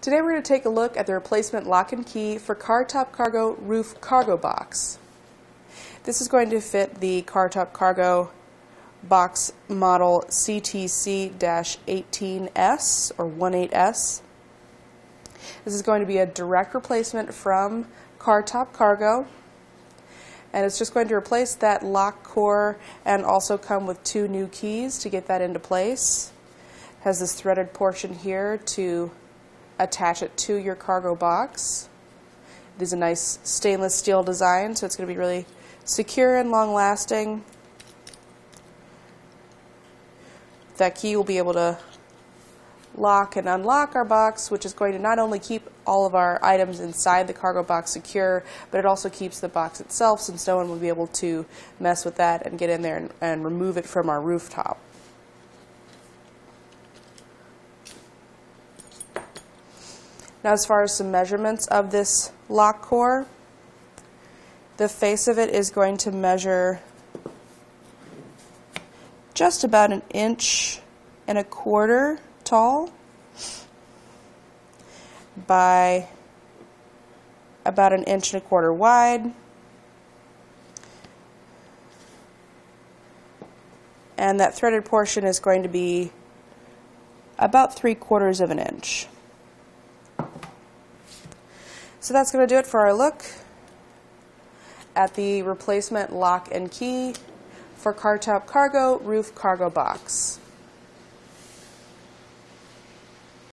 Today we're going to take a look at the replacement lock and key for car top cargo roof cargo box. This is going to fit the car top cargo box model CTC-18S or 18S. This is going to be a direct replacement from car top cargo and it's just going to replace that lock core and also come with two new keys to get that into place. It has this threaded portion here to attach it to your cargo box. It is a nice stainless steel design, so it's going to be really secure and long lasting. That key will be able to lock and unlock our box, which is going to not only keep all of our items inside the cargo box secure, but it also keeps the box itself since no one will be able to mess with that and get in there and, and remove it from our rooftop. Now as far as some measurements of this lock core, the face of it is going to measure just about an inch and a quarter tall by about an inch and a quarter wide. And that threaded portion is going to be about three quarters of an inch. So that's going to do it for our look at the replacement lock and key for car top cargo roof cargo box.